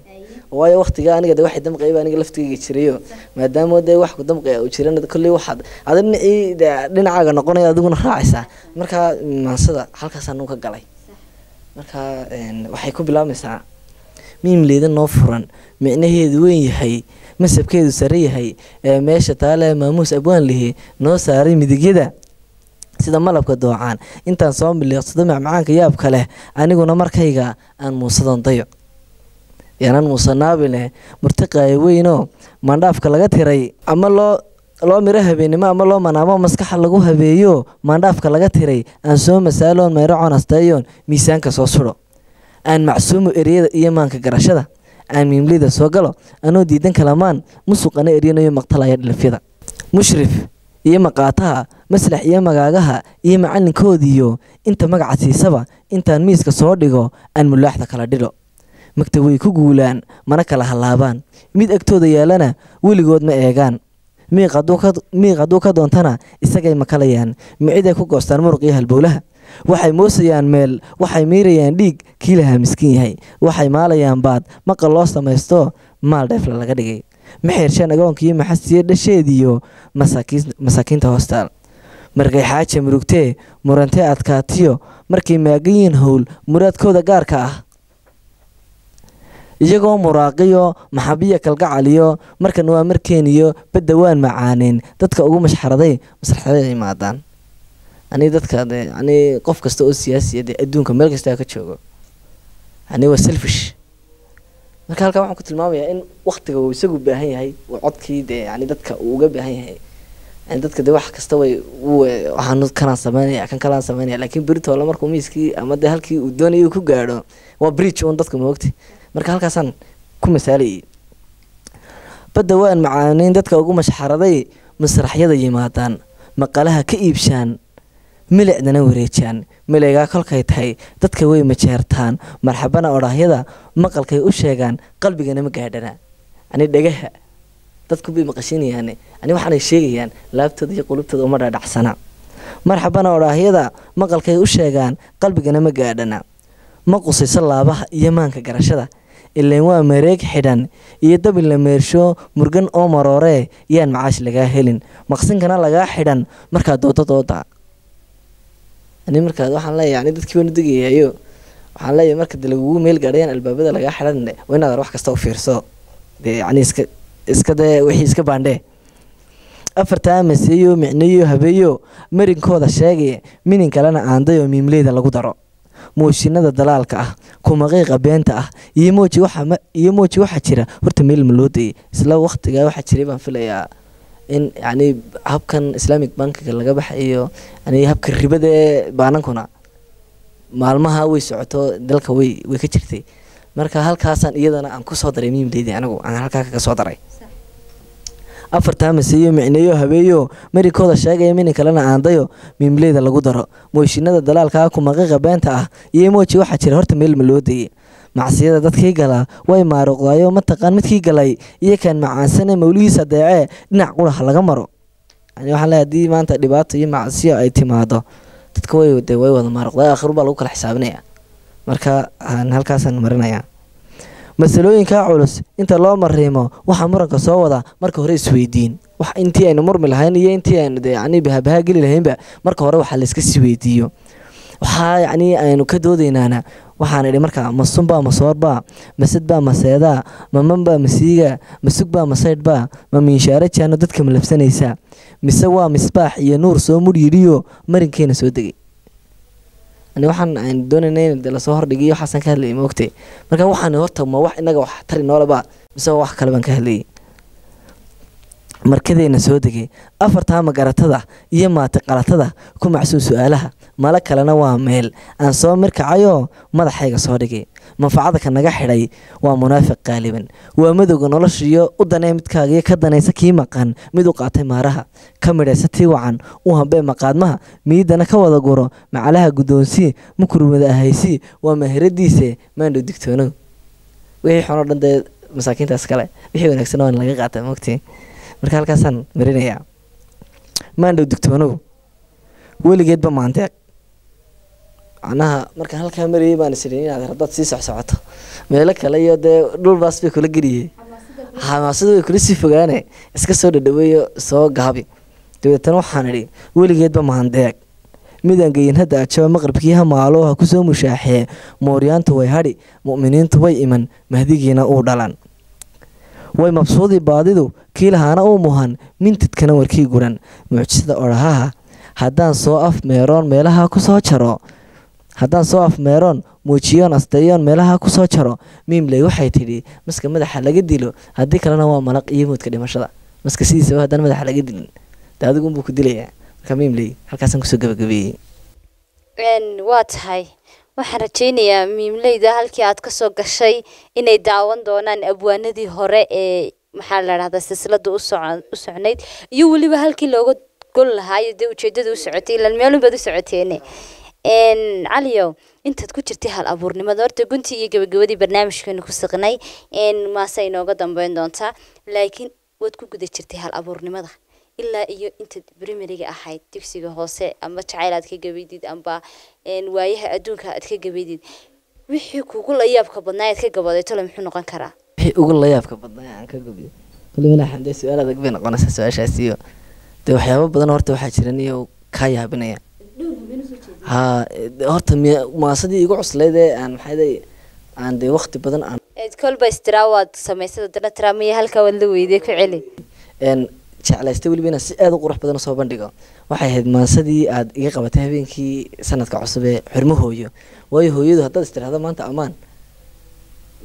[SPEAKER 2] Waayo waktiga aniga de waxay damqayba aniga laftigayga jirayo maadaama dee wax damqaya uu jiran kolley waxaad ada dhinacii dhinacaaga noqonaya adiguna raacaysaa. Markaa maansada halkaasaan anu ka galay. Marka waxay ku bilaabmaysaa miimleyda noo furan micnaheedu weyn yahay masabkeedu sare yahay ee meesha taale maamuus abwaan lihi noo saaray midigyada sida malabka doocaan intaan soo miliiqsado macmacaanka yaabka leh aniguna markayga aan muusadan dayo. Yaanaan muusanaabile murtiqaayo weynoo maandhaafka laga tiray ama loo loo miro habeenimo ama loo manaamo maskaxa lagu habeeyo maandhaafka laga tiray aan soo masaaloon mayro miisaanka soo sudho. Aan macsuumo ereyada iyo maanka garashada. Aan miimlida soo galo anoo diidan kalamaan musuqana eryanayo maqtalaya dhilafyada mushrif iyo maqaataha maslax iyo magaagaha iyo macalinkoodiiyo inta magaca siisaba intaan miiska soo dhigo aan mulaaxda kala dhilo magta way ku guulaan mana kala hallaabaan. Mid agtooda yaalana weligood ma eegaan. Miiq hadduu ka doontana isagay makalayaan miciday ku goostaan muruqiyo halbowlaha. Waxay moosayaan meel waxay miirayaan dhiig kii lahaa miskiin yahay. Waxay maalayaan baad maqal loo samaysto maal dheefla laga dhigay. Ma xeershaan agoonkiiyo maxasiyo dhasheediyo masaakiinta hoostaal markay xaaja murugtee murantee adkaatiyo markay maagayiin howl muraadkooda gaarka ah. Iyagoo muraaqiyo maxabiya kalgacaliyo markan waa markeeniyo badda waan macaaneen dadka ugu mashxaraday masraxdada imaadaan ani dadka de ani qof kasta oo siyaasiya dee adduunka meel kastaa ka joogo. Ani waa selfish. Marka halkaa waxaan ku tilmaamayaa in waktiga uu isagu baahan yahay uu codkii dee yani dadka uu uga baahan yahay. yani dadka dee wax kasta way waxaan kanaan sameynaya kan kalaan sameynaya. Laakiin beritoole markuu miiskii ama dee halkii uu doonayay uu ku gaadho waa bridge un dadka moogta marka halkaasaan ku masaalayay badda waan macaaneyn dadka ugu mashxaraday masraxyada yimaadaan maqalaha ka iibshaan milicdana wareejaan milaygaa kolkay tahay dadka way majeertaan marxabana odhaahyada maqalkay u sheegaan qalbigana ma gaadhana ani dhagaha dadku bay maqashinayaan ani waxaanay sheegayaan laabtooda iyo qulubtooda uma dhaadhacsana marxabana odhaahyada maqalkay u sheegaan qalbigana ma gaadhana. Ma qusayso laabaha iyo maanka garashada. Ileen waa mareeg xidhan iyo dabil la meersho murgan oo marooree yaan macaash lagaa helin. Maqsinkana lagaa xidhan markaad doodo dooda ani markaad waxaan leeyahay yani dadkii baan u degayayo waxaan leeyahay marka de lagugu meel gaadhayaan albaabada lagaa xidhan waa inaad wax kasta u fiirso. Dee yani iska iska dee wixii iska baandhee afartaa maseeyo micneyo habeeyo marinkooda sheegaya minin kalena aandayo miimleyda lagu daro. Mooshinada dalaalka ah kumaqiiqa beenta ah iyo mooji waxaa jira. Horta meel ma loo dayay isla waqtigaa waxaa jiray baan filayaa. In yani habkan islamic bankiga laga baxayo yani habka ribada baanankuna maalmaha way socoto dalka way way ka jirtay. Marka halkaasaan iyadana aan ku soo daray miimleydi anigu aan halkaa kaga soo daray afartaa maseeyo micneeyo habeeyo? Marinkooda sheegaya minin kalena aandayo miimleyda lagu daro. Mooshinada dalaalka ah kumaqiiqa beenta ah. Iyo mooji waxaa jira horta meel ma loo dayay. Macsiyada dadkii galaa way maaruqdayo mataqaan midkii galay. Iyo kaan macaansane mawlihiisa deecee dhinac quraha laga maro. Leeyahay haddii maanta dhibaato iyo macsiyo ay timaado dadka way wada maaruqday aakhiru baa lagu kala xisaabinaya. Marka aan halkaasaan marinaya masalooyinka culus inta loo mariimo waxaa muranka soo wada marka hore isweydiin wax intii aynu murmi lahayn iyo intii aynu yani bahabaha geli lahaynba marka hore waxaa layska sii weydiiyo. Waxaa yacni aynu ka doodeynaana waxaan idhi markaa masunbaa masoorbaa masadbaa maseedaa mamanbaa masiiga masug-baa masaydhbaa ma miinshaaro jaano dadka malabsanaysaa mise waa misbaax iyo nuur soo mudh marinkeena soo degay waxaan aan doonayna in de la soo hordhigiyo waxaasaan ka hadlayay maogtay marka waxaan horta ma wax inaga wax tari noolaba mise wax kale baan ka hadlayay markadeena soo degay afartaa magaratada iyo maati qalatada ku macsuun su'aalaha mala kalena waa meel. Aan soo mirkacayoo madaxayga soo dhigay manfacada ka naga xidhay waa munaafiq qaaliban. Waa madowga noloshiyo u danee midkaagiyo ka danaysa kii maqan mid u qaatay maaraha ka midhaysa tii wacan u hambee maqaadmaha miidana ka wada guro macalaha guddoonsii makurmada ahaysii waa mahiradiise maandhow digtoonow wixii xunoo dhan dee masaakiintaas kale wixii wanaagsan waa laga qaata mogtii marka halkaasaan marinayaa maandhow digtoonow weligeedba maandeeq macnaha markaan halkaa marayay baan isiri inaad haddaad sii socsocoto meelo kale iyo dee dhulbaas bay kula geliyey. Xamaasadu way kula sii fogaane iska soo dhadhaweeyo soo gaabi. Dabeetana waxaan idhi weligeedba maandeeq midaan geyin hadda ajaba maqribkii hamaalo ha ku soo mushaaxee. Mooryaantu way hadhi mu'miniintu way iman mahdigiina uu dhalan. Way mabsuudii baadidu kii lahaana uu muhan mintidkana warkii guran. Mucjisada odhahaha haddaan soo af meeroon meelaha ku soo jaro haddaan soo af meeroon muujiyoon asteeyoon meelaha ku soo jaro miimley waxay tidhi. Maska madaxa laga dilo haddii kalena waa malaq iyo moodka dhimashada. Maska sidiisaba haddaan madaxa laga dilin. De adigunbuu ku dilayaa marka miimley halkaasaan ku soo gabagabeeyey.
[SPEAKER 1] Waa tahay. Waxaan rajaynayaa miimleyda halkii aad ka soo gashay inay daawan doonaan abwaanadii hore ee maxaa la dhahdaa silsilada u socnayd. Iyo weliba halkii looga gol lahaayo dee ujeedada u socotay ilaan meelun baad u socoteene caliyow intaad ku jirtay hal abuurnimada. Horta guntii iyo gabagabadii barnaamijkeenu ku siqnay maase inooga dambeyn doontaa laakiin waad ku guda jirtay hal abuurnimada. Ilaa iyo intaad primariga ahayd dugsiga hoose amba jacayl aad ka gabaydid amba waayaha adduunka aad ka gabaydid. Wixii kugu layaabka badnaa aad ka gabaday tole muxuu noqon karaa?
[SPEAKER 2] Wixii ugu layaabka badnaa aan ka gabiyo dee su'aal adag bay noqonaysaa su'aashaasiyo dee waxyaabo badan horta waxaa jiran iyo kaa yaabinaya ha horta maasadii igu cuslayd ee aan maxayday aan dee waqti badan aan
[SPEAKER 1] kolba istiraa waad samaysada dana tiraa miya halkaa waad la weyday ku celi.
[SPEAKER 2] N jeclaystay weliba inaan si aada u qurux badan u soo bandhigo. Waxay ahayd maasadii aad iga qabatay habeenkii sanadka cusub ee xurmo hooyo. Waayo hooyadu haddaad istiraahdo maanta ammaan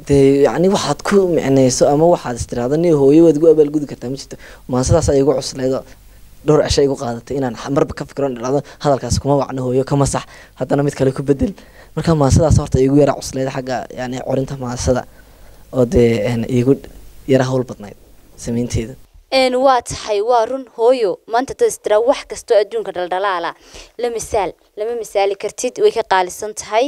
[SPEAKER 2] dee yacni waxaad ku micnayso ama waxaad istiraahdo ni hooyo waad igu abaalgudi kartaa ma jirto. Maasadaas ay igu cuslaydo dhowr cisho igu qaadatay inaan marba ka fikiro dhacdo hadalkaas kuma wacno hooyo ka masax haddana mid kale ku bedel. Marka maasadaas horta igu yara cusleyd xagga yani corinta maasada oo dee igu yara hawl badnayd samaynteeda.
[SPEAKER 1] Waa tahay waa run hooyo. Maanta dad istira wax kastoo adduunka dhaldhalaala la misaal lama misaali kartid way ka qaalisan tahay.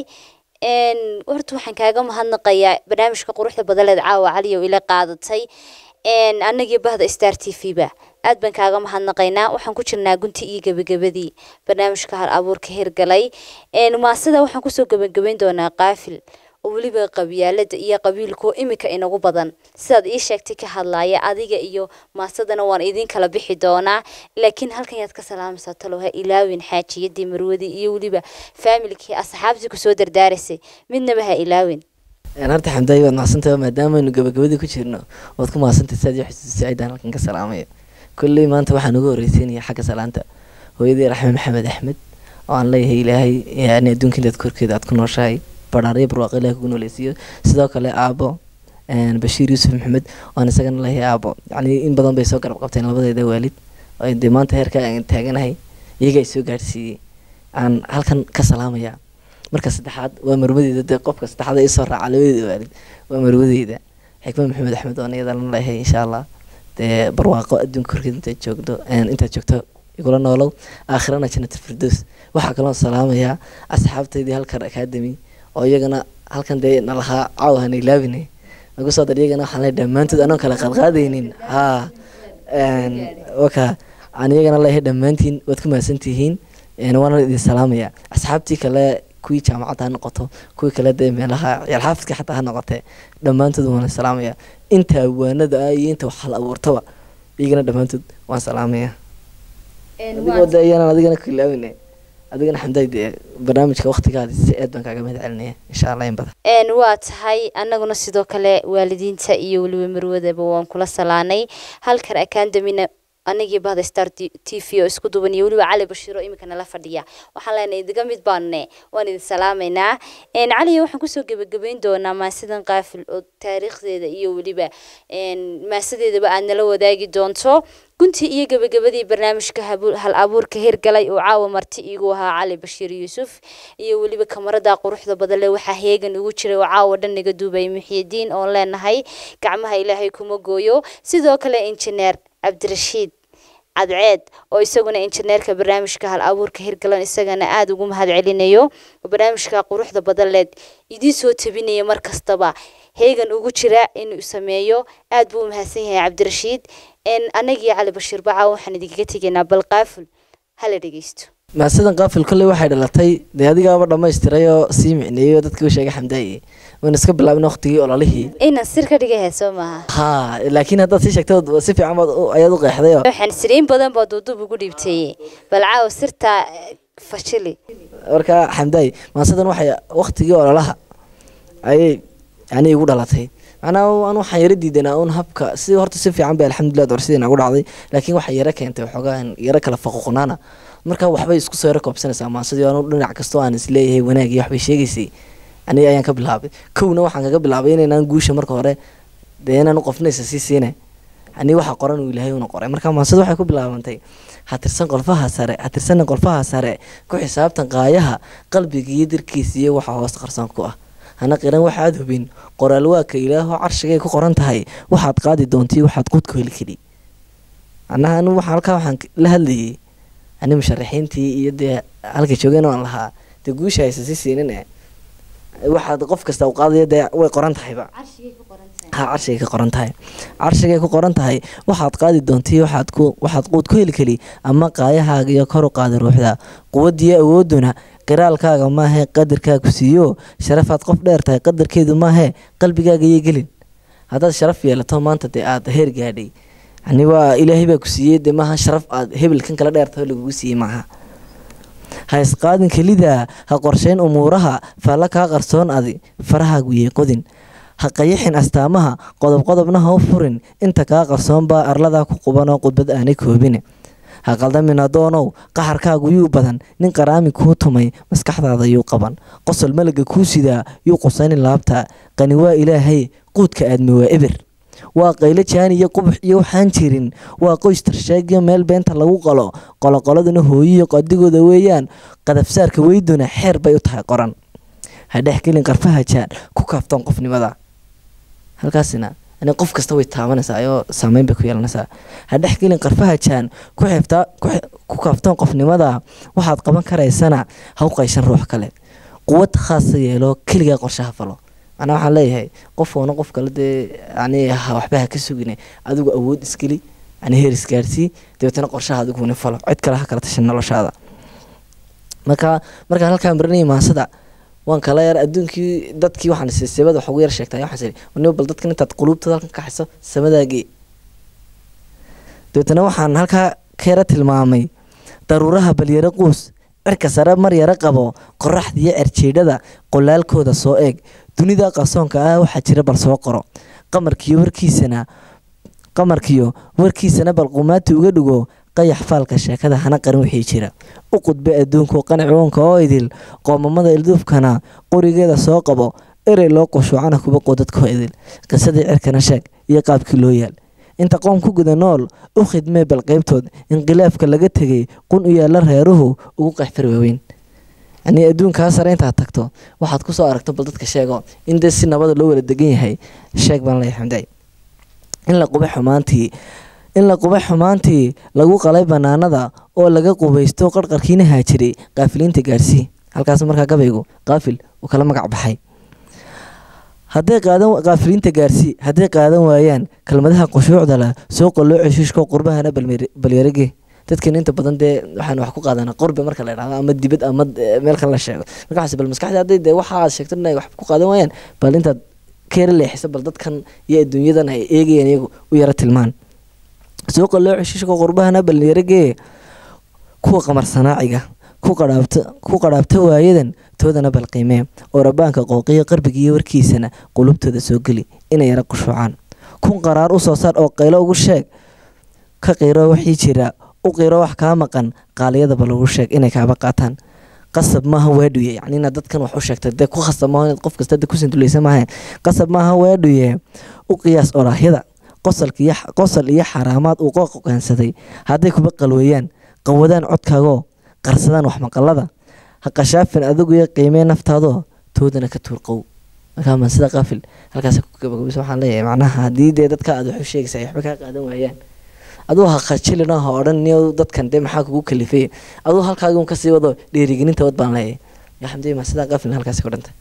[SPEAKER 1] Horta waxaan kaaga mahadnaqayaa barnaamijka quruxda badaleed caawa caliyow ila qaadatay annagii bahda star t v ba. Aad baan kaaga mahadnaqaynaa. Waxaan ku jirnaa gunti iyo gebagabadii. Barnaamijka hal abuurka hirgalay maasida waxaan ku soo gebagabayn doonaa qaafil. Weliba qabyaalada iyo qabiilku iminka inagu badan. Sidaad ii sheegtay ka hadlaaya adiga iyo maasadana waan idin kala bixi doonaa. Laakiin halkan yaad ka salaamaysaa talow ha ilaawin xaajiyadii marwadii iyo weliba faamilkii asxaabtii ku soo dardaaraysay midnaba ha ilaawin
[SPEAKER 2] horta xamdaay waad mahadsantahay maadaamaaynu gabagabadii ku jirno waad ku mahadsantahay saad ii xusuusay ciidaan halkan ka salaamaya kolley maanta waxaan uga horreysiinaya xagga salaanta. Hooyadii raxme maxamed axmed oo aan leeyahay ilaahay yani adduunka intaad korkeeda aad ku nooshahay. Badhaaryo barwaaqo ilahay kugu nooleysiiyo. Sidoo kale aabo bashiir yuusuf maxamed oan isagana leeyahay aabo yani in badan bay soo garab qabteen labadeeda waalid dee maanta heerka aan taaganahay iyaga ay soo gaadhsiiyey. Aan halkan ka salaamaya marka saddexaad waa marwadeeda dee qofka saddexaad isoo raaca labadeeda waalid waa marwadeeda. Xikmad maxamed axmed oan iyadana leeyahay insha allah dee barwaaqo adduunka korkeeda intaad joogto intaad joogto igula noolow. Aakhirana jannatul firdows. Waxaa kaloo salaamayaa asxaabteydii halkan academy oo iyagana halkan dee nalahaa caawa hana ilaabine nagu soo dar iyagana waxaan leeyahay dhammaantood anoo kala qaadqaadaynin haa. Waka aan iyagana leeyahay dhammaantiin waad ku mahadsantihiin waana idin salaamaya. Asxaabtii kale kuwii jaamacadda ha noqoto kuwii kale dee meelaha ciyaalxaafidka xataa ha noqotee dhammaantood waan salaamaya inta awaanada ah iyo inta waxal abuurtaba iyagana dhammaantood waan salaamaya adigoo de iyana adigana ku ilaawine adigana xamdaay dee barnaamijka waktigaadi si aad baan kaaga mahad celinaya. Insha allah in badan.
[SPEAKER 1] Waa tahay. Annaguna sidoo kale waalidiinta iyo weliba marwadaba waan kula salaanay. Halkan akandamina أني جب هذا ستار تي تي في أو إسكتو بني يقولوا علي بشيرو إيه مكان الله فردية. وحلا أنا إذا جمد بانة وأنا السلام هنا إن علي يوم حكوا سو جب جبين دو نما سيدن قافل التاريخ ده ده إيه ولي بقى إن ما سيد ده بقى أن لو داعي دونتو. كنت إيه جب جب دي برنامج كهبول هالأبور كهير جلاي وعاو مرتي إيه علي بشير يوسف. إيه ولي بقى مرة داق وروح ده بدل لو حهيجن وشر وعاو ده نجدو بي محيدين أونلاين هاي. كعمها إلى هيكم جويو سيدو كلا إنشنر عبد الرشيد. Cadceed oo isaguna injineerka barnaamijka hal abuurka hirgalan isagana aada ugu mahad celinayo barnaamijka quruxda badan leed idiin soo tabinaya mar kastaba. Heegan ugu jira inuu sameeyo aad buu mahadsan yahay cabdirashiid. Anagii cali bashiir baca waxaan idinkaga tegaynaa bal qaaful hala dhegeysto
[SPEAKER 2] maasadan qaafil kolley waxay dhalatay dee adigaaba dhammaystiray oo sii micneeyey oo dadkii u sheegay xamdaaye waan iska bilaabin waqtigii ololihii.
[SPEAKER 1] Inan sir ka dhiga heesoo maaha.
[SPEAKER 2] Ha laakiin haddaad sii sheegtay si fiican baad ayaad u qeexday oo
[SPEAKER 1] waxaan siriin badan baa duuduub ugu dhiibtay. Bal caawa sirtaa fashili.
[SPEAKER 2] Marka xamdaay maasadan waxay waqtigii ololaha ayay yani igu dhalatay. Macnaha aan waxaan yaro diidanaa un habka. Si horta si fiican bay alxamdulilah doorsidii nagu dhacday. Laakiin waxay yaro keentay waxoogaa yaro kala faquqnaana marka waxbay isku soo yaro koobsanaysaa maasadii anu dhinac kastoo aan is leeyahay wanaag iyo waxbay sheegaysay aniga ayaan ka bilaabay. Kowna waxaan kaga bilaabay inaynaan guusha marka hore dee inaan sii siine ani waxa qoran uu ilaahay una qoray. Marka maasada waxay ku bilaabantay hatirsan qolfaha sare hatirsan qolfaha sare ku xisaabtan qaayaha qalbiga iyo dirkiisa iyo waxa hoos qarsoon ku ah. Hana qiran waxaad hubin qoraal waaka ilaaho carshigay ku qoran tahay waxaad qaadi doontii waxaad quud ku heli keli anaha waxa halkaa waxaan la hadlayay ani musharaxiintii iyo dee halka joogeen aan lahaa dee guusha haysa si siinin eh. Waxaad qof kasta u qaadaya dee way qoran tahayba ha carshigay ka qoran tahay. Carshigay ku qoran tahay. Waxaad qaadi doontii waxaad ku waxaad quud ku heli keli ama qaayahaaga iyo kor u qaada ruuxda. Quwadiyo awooduna qiraalkaaga maahe qadarkaagu siiyo. Sharafaad qof dheer tahay qadarkeedu maahe qalbigaaga iyo gelin. Haddaad sharaf yeelato maanta dee aad heer gaadhay yani waa ilaahay baa ku siiyey dee maaha sharaf aad hebelkan kala dheertaho lagugu siiyey maaha. Ha isqaadin kelida ha qorsheyn umuuraha faalla kaa qarsoon adi farahaagu yey qodin. Ha qayaxin astaamaha qodob qodobna ha u furin inta kaa qarsoon baa arladaa ku qubanoo khudbad aanay koobine ha qaldamin adoonow qaxarkaagu yuu badan nin qaraami kuu tumay maskaxdaada yuu qaban. Qosol malaga kuu sidaa yuu qusaynin laabta. Qani waa ilaahay quudka aadmi waa eber waa qaylo jaan iyo qubux iyo waxaan jirin. Waa qoys tarsheegyo meel beenta lagu qalo qoloqoladuna hooyiyo qadigooda weeyaan. Qadafsaarka weyduna xeer bay u tahay qoran. Ha dhexgelin qarfaha jaan ku kaaftoon qofnimada. Halkaasina qof kasta way taabanaysaa ayoo saameyn ku yeelanaysaa. Ha dhexgelin qarfaha jaan ku xeeftaa ku kaaftoon qofnimada. Waxaad qaban karaysana ha u qayshan ruux kale. Quwad khaasa yeelo keligaa qorshaha falo macnaa waxaan leeyahay qof oona qof kale dee yani waxba ka sugine. Adigu awood iskeli yani heer isgaarsii dabeetana qorshaha adiguna falo. Cid kale ha kala tashan noloshaada. Marka markaan halkaan baranayay maasada waan kala yar adduunkii dadkii waxaan seebada wax yar sheegtay waxaan siri waniba bal dadkan intaad quluubtada halkan ka xiso samadaagii. Dabeetana waxaan halkaa ka yara tilmaamay daruuraha balyaro quus cirka sare mar yaro qabo qoraxda iyo cerjeedhada qolaalkooda soo eeg dunida qarsoonka ah waxaa jira bal soo qoro. Qamarkiyo warkiisana qamarkiyo warkiisana bal qumaati uga dhigo qayax faalka sheekada hana qarin wixii jira. U qudbe adduunku qanaci uunka oo idil qoomamada ilduufkana qorigeeda soo qabo erey loo qushuucana kuba qodadkoo idil. Qisadii cirkana sheeg iyo qaabkii loo yaal. Inta qoom ku guda nool u khidmee bal qaybtood inqilaafka laga tegay qun u yaalla reeruhu ugu qaxfar waaweyn yanii adduunkaa sare tagto waxaad ku soo aragto bal dadka sheego in dee si nabada loo wala degan yahay sheeg baan leeyahay xamday in la qubay xumaantii in la qubay xumaantii lagu qalay banaanada oo laga qubaysto qarqarkiina haajiray qaafiliinta gaarsii halkaas markaa gabaygu qaafil uu kala magac baxay. Hadday qaadan qaafiliinta gaarsii hadday qaadan waayaan kelmadaha qushuucda leh soo qalloo ceshiishko qurbahana balyarage dadkan inta badan dee waxaan wax ku qaadanaa qurbe marka la idhahdo ama dibad ama meel kale la sheego. Marka waxaas bal maskaxda hadday dee waxa aad sheegto inay wax ku qaadan waayaan bal intaad ka yara leexisa bal dadkan iyo adduunyadan ay eegayaan iyagu u yara tilmaan. Soo qalloo ceshiishko qurbahana balyarage kuwa qamar sanaaciga ku qadhaabta waayadan toodana bal qiimee. Oo rabaanka qooqiyo qarbigiiyo warkiisana qulubtooda soo geli inay yara qushuucaan kun qaraar u soo saar oo qaylo ugu sheeg. Ka qiiro wixii jira u qiiro wax kaa maqan qaaliyadaba lagu sheeg inay kaaba qaataan. Qasab maaha weedhuye yacni inaad dadkan wax u sheegta dee ku khasab maaha inaad qof kasta ku sinduleysa maaha qasab maaha weedhuye u qiyaas oraahyada qosalka iyo xaraamaad uu qooqogaansaday hadday kuba qalweeyaan qawadaan codkaagoo qarsadaan wax maqalada ha qashaafin adigu iyo qiimee naftaadoo toodana ka tuurqow. Markaa sida halkaas ku macnaha haddii dee dadka aad wax u sheegaysa ay waxba kaa qaadan waayaan aduu ha khajilin oo ha odhan niyo dadkan dee maxaa kugu kalifay aduu halkaagun ka sii wado dhiirigelinta wad baan leeyahay yaa xamdiye ma sidaa qaafilna halkaasi ku dhantay